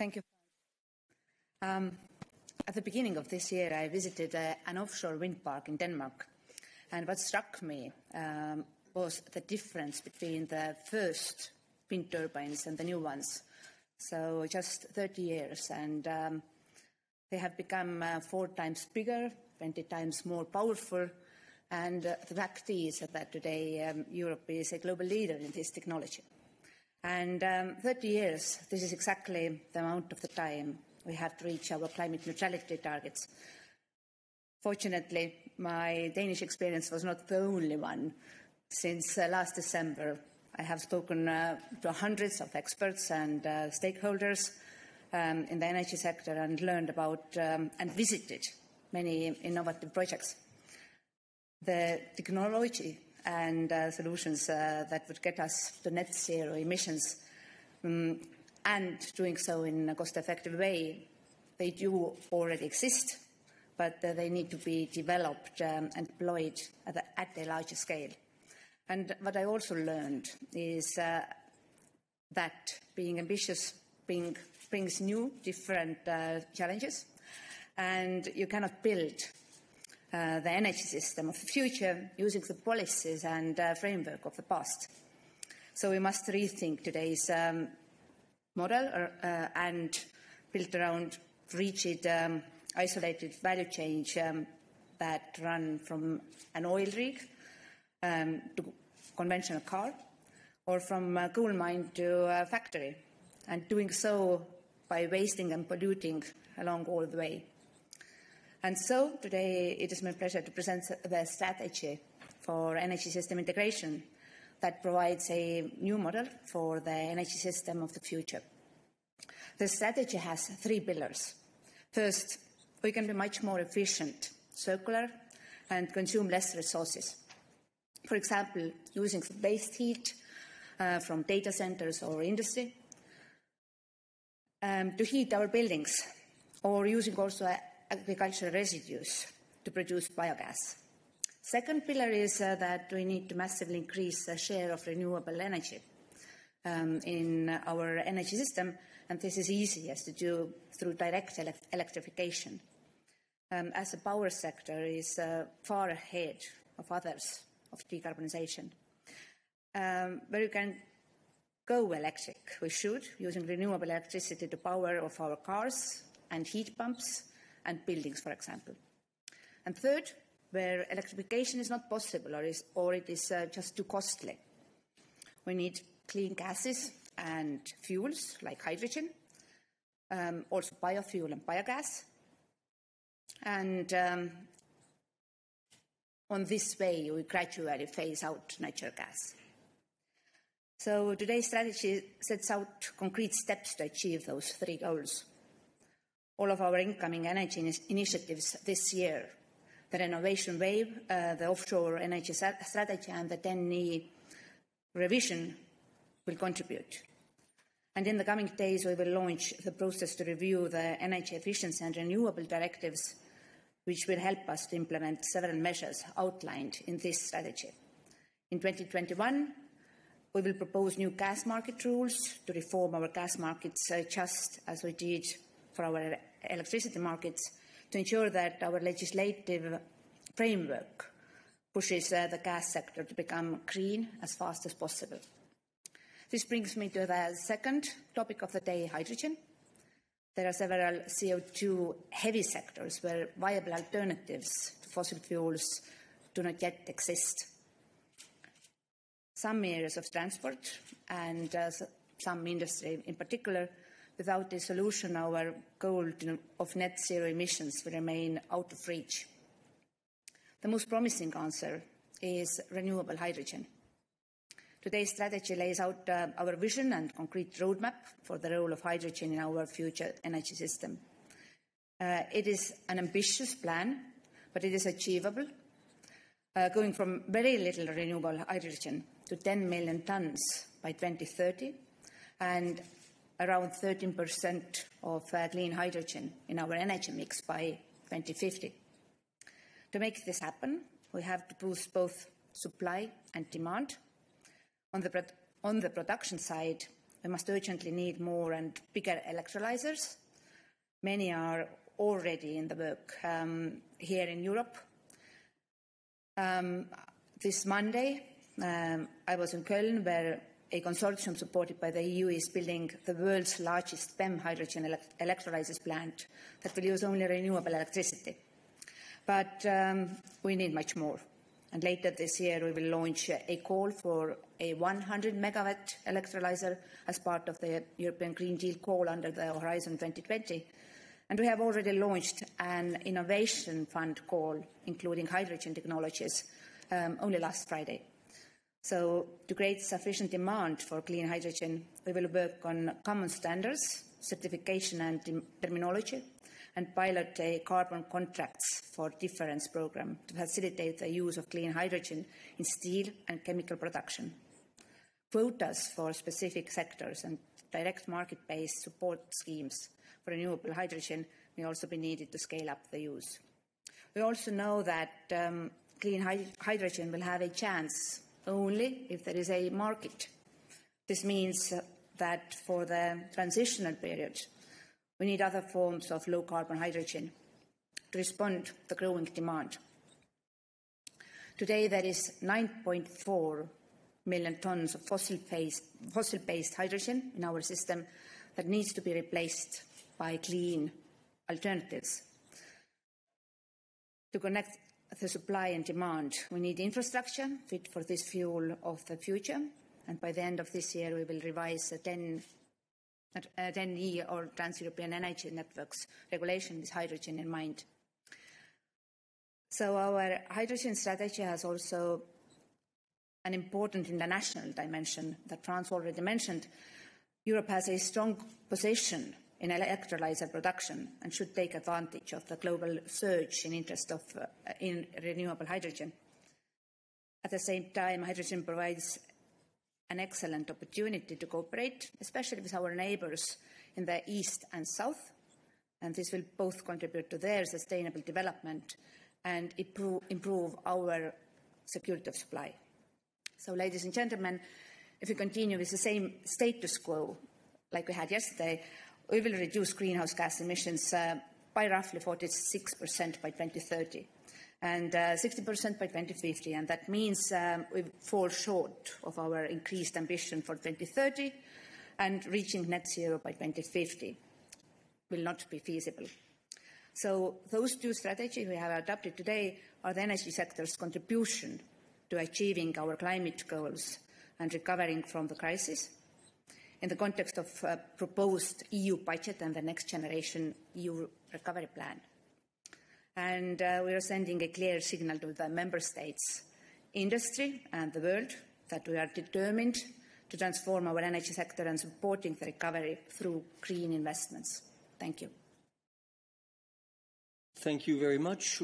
Thank you. Um, at the beginning of this year, I visited uh, an offshore wind park in Denmark. And what struck me um, was the difference between the first wind turbines and the new ones. So just 30 years, and um, they have become uh, four times bigger, 20 times more powerful. And uh, the fact is that today um, Europe is a global leader in this technology. And um, 30 years, this is exactly the amount of the time we have to reach our climate neutrality targets. Fortunately, my Danish experience was not the only one. Since uh, last December, I have spoken uh, to hundreds of experts and uh, stakeholders um, in the energy sector and learned about um, and visited many innovative projects. The technology and uh, solutions uh, that would get us to net zero emissions. Um, and doing so in a cost effective way, they do already exist, but uh, they need to be developed um, and deployed at a, at a, larger scale. And what I also learned is uh, that being ambitious being, brings new, different uh, challenges, and you cannot build uh, the energy system of the future using the policies and uh, framework of the past. So we must rethink today's um, model uh, and built around rigid, um, isolated value chain um, that run from an oil rig um, to conventional car or from a coal mine to a factory, and doing so by wasting and polluting along all the way. And so today it is my pleasure to present the strategy for energy system integration that provides a new model for the energy system of the future. The strategy has three pillars. First, we can be much more efficient, circular, and consume less resources. For example, using waste heat uh, from data centers or industry um, to heat our buildings, or using also agricultural residues to produce biogas. Second pillar is uh, that we need to massively increase the share of renewable energy um, in our energy system, and this is easiest to do through direct ele electrification, um, as the power sector is uh, far ahead of others of decarbonization. Um, where you can go electric, we should, using renewable electricity to power of our cars and heat pumps and buildings, for example. And third, where electrification is not possible or, is, or it is uh, just too costly. We need clean gases and fuels like hydrogen, um, also biofuel and biogas. And um, on this way, we gradually phase out natural gas. So today's strategy sets out concrete steps to achieve those three goals. All of our incoming energy initiatives this year the renovation wave, uh, the offshore energy strategy, and the TEN-E revision will contribute. And in the coming days, we will launch the process to review the energy efficiency and renewable directives, which will help us to implement several measures outlined in this strategy. In 2021, we will propose new gas market rules to reform our gas markets uh, just as we did for our electricity markets to ensure that our legislative framework pushes uh, the gas sector to become green as fast as possible. This brings me to the second topic of the day, hydrogen. There are several CO2 heavy sectors where viable alternatives to fossil fuels do not yet exist. Some areas of transport and uh, some industry in particular Without a solution, our goal of net zero emissions will remain out of reach. The most promising answer is renewable hydrogen. Today's strategy lays out uh, our vision and concrete roadmap for the role of hydrogen in our future energy system. Uh, it is an ambitious plan, but it is achievable, uh, going from very little renewable hydrogen to 10 million tons by 2030 and around 13% of uh, clean hydrogen in our energy mix by 2050. To make this happen, we have to boost both supply and demand. On the, on the production side, we must urgently need more and bigger electrolyzers. Many are already in the work um, here in Europe. Um, this Monday, um, I was in Köln, where a consortium supported by the EU is building the world's largest PEM hydrogen elect- electrolysis plant that will use only renewable electricity. But um, we need much more. And later this year, we will launch a call for a 100 megawatt electrolyzer as part of the European Green Deal call under the Horizon 2020. And we have already launched an innovation fund call, including hydrogen technologies, um, only last Friday. So, to create sufficient demand for clean hydrogen, we will work on common standards, certification and terminology, and pilot a carbon contracts for difference program to facilitate the use of clean hydrogen in steel and chemical production. Quotas for specific sectors and direct market-based support schemes for renewable hydrogen may also be needed to scale up the use. We also know that um, clean hydrogen will have a chance only if there is a market. This means that for the transitional period, we need other forms of low carbon hydrogen to respond to the growing demand. Today, there is 9.4 million tons of fossil-based, fossil-based hydrogen in our system that needs to be replaced by clean alternatives. To connect the supply and demand, we need infrastructure fit for this fuel of the future. And by the end of this year, we will revise the 10 uh, TEN-E or Trans-European Energy Networks regulation with hydrogen in mind. So our hydrogen strategy has also an important international dimension that Frans already mentioned. Europe has a strong position in electrolyzer production and should take advantage of the global surge in interest of, uh, in renewable hydrogen. At the same time, hydrogen provides an excellent opportunity to cooperate, especially with our neighbours in the east and south, and this will both contribute to their sustainable development and improve, improve our security of supply. So, ladies and gentlemen, if we continue with the same status quo like we had yesterday, we will reduce greenhouse gas emissions uh, by roughly 46% by 2030 and uh, 60% by 2050. And that means um, we fall short of our increased ambition for 2030 and reaching net zero by 2050 will not be feasible. So those two strategies we have adopted today are the energy sector's contribution to achieving our climate goals and recovering from the crisis in the context of uh, proposed EU budget and the next generation EU recovery plan. And uh, we are sending a clear signal to the member states, industry, and the world that we are determined to transform our energy sector and supporting the recovery through green investments. Thank you. Thank you very much.